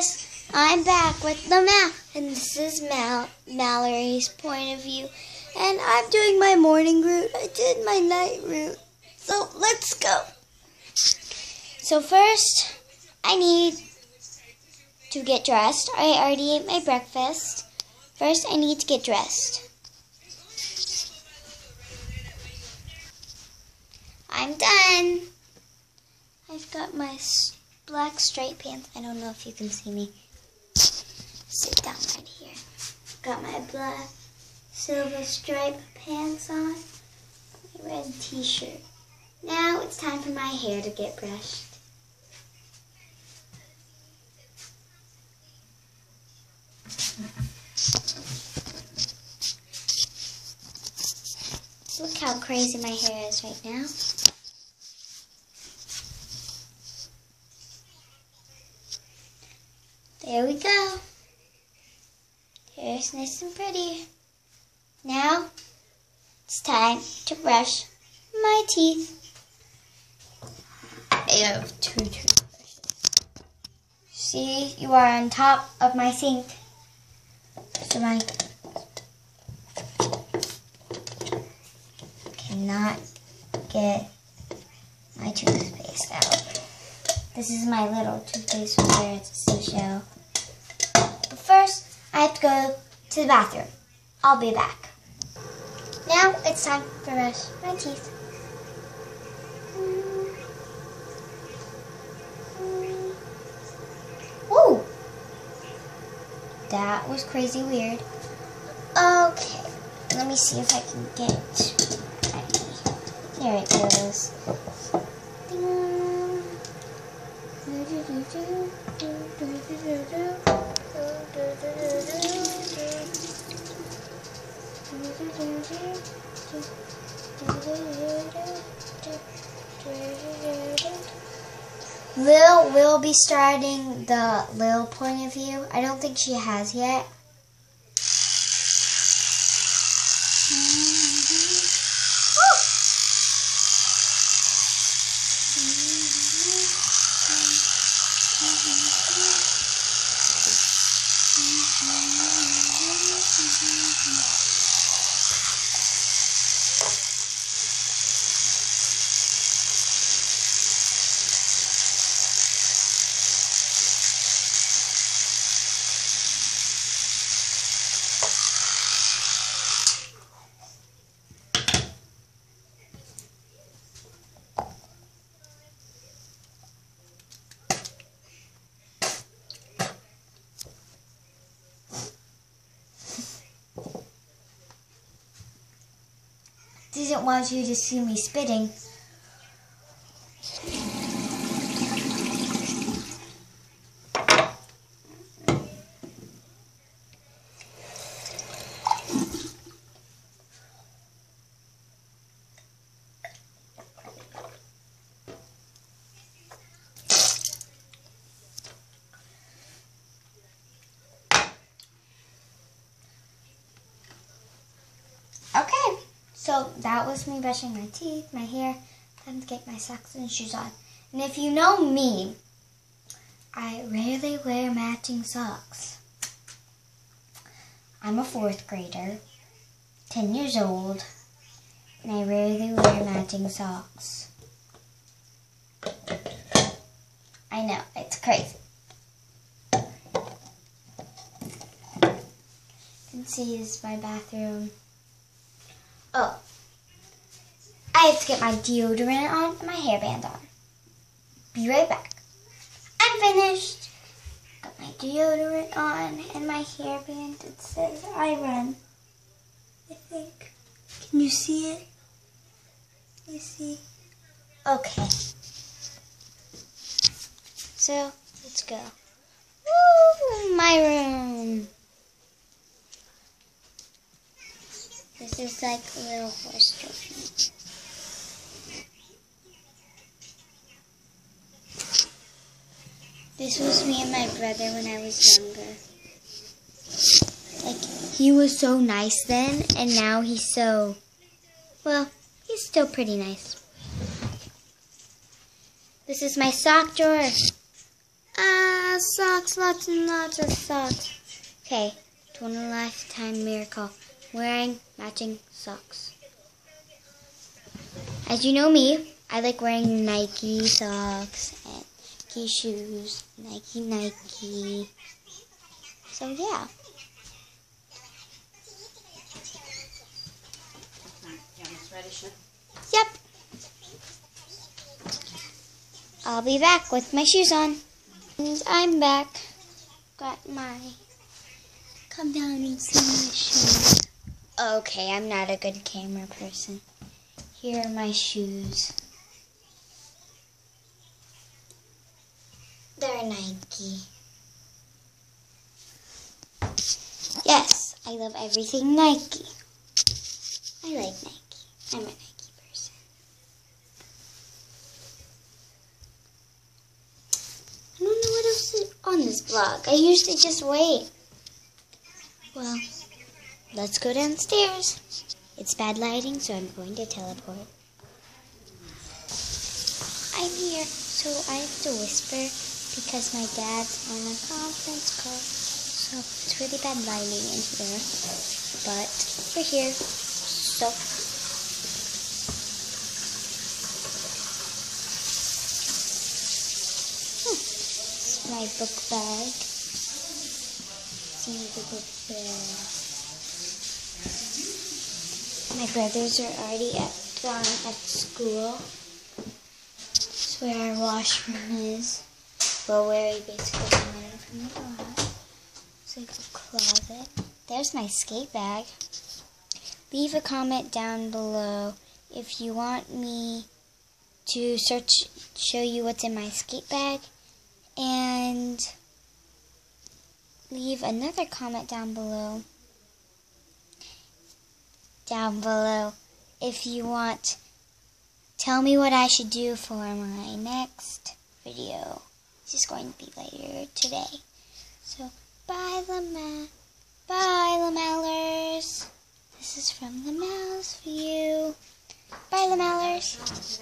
guys, I'm back with the Mal, and this is Mal Mallory's point of view, and I'm doing my morning route. I did my night route, so let's go. So first, I need to get dressed. I already ate my breakfast. First, I need to get dressed. I'm done. I've got my black straight pants. I don't know if you can see me. Sit down right here. Got my black silver striped pants on. My red t-shirt. Now it's time for my hair to get brushed. Look how crazy my hair is right now. There we go. Hair's nice and pretty. Now, it's time to brush my teeth. I have two toothbrushes. See, you are on top of my sink. So my I cannot get my toothpaste out. This is my little toothpaste there. It's a seashell. But first, I have to go to the bathroom. I'll be back. Now it's time to brush my teeth. Whoa! That was crazy weird. Okay, let me see if I can get. There it goes. Lil will be starting the Lil point of view. I don't think she has yet. Didn't want you to see me spitting. So that was me brushing my teeth, my hair. Time to get my socks and shoes on. And if you know me, I rarely wear matching socks. I'm a fourth grader, 10 years old, and I rarely wear matching socks. I know, it's crazy. You can see this is my bathroom. I have to get my deodorant on and my hairband on. Be right back. I'm finished. Got my deodorant on and my hairband. It says I run. I think. Can you see it? You see? Okay. So, let's go. Woo! My room. This is like a little horse This was me and my brother when I was younger. Like, he was so nice then, and now he's so, well, he's still pretty nice. This is my sock drawer. Ah, socks, lots and lots of socks. Okay, one lifetime miracle. Wearing matching socks. As you know me, I like wearing Nike socks and Nike shoes, Nike Nike. So yeah. Yep. I'll be back with my shoes on. And I'm back. Got my. Come down and see my shoes. Okay, I'm not a good camera person. Here are my shoes. They're Nike. Yes, I love everything Nike. I like Nike. I'm a Nike person. I don't know what else is on this blog. I usually just wait. Well, let's go downstairs. It's bad lighting, so I'm going to teleport. I'm here, so I have to whisper because my dad's on a conference call. So it's really bad lighting in here. But we're here. So hmm. my book bag. See the book bag. My brothers are already at gone at school. That's where our washroom is. Well, where we basically in from the garage. It's a closet. There's my skate bag. Leave a comment down below if you want me to search, show you what's in my skate bag, and leave another comment down below. Down below if you want. Tell me what I should do for my next video. Is going to be later today. So, bye, Lama. Bye, Lamellers. This is from the mouse you. Bye, Lamellers.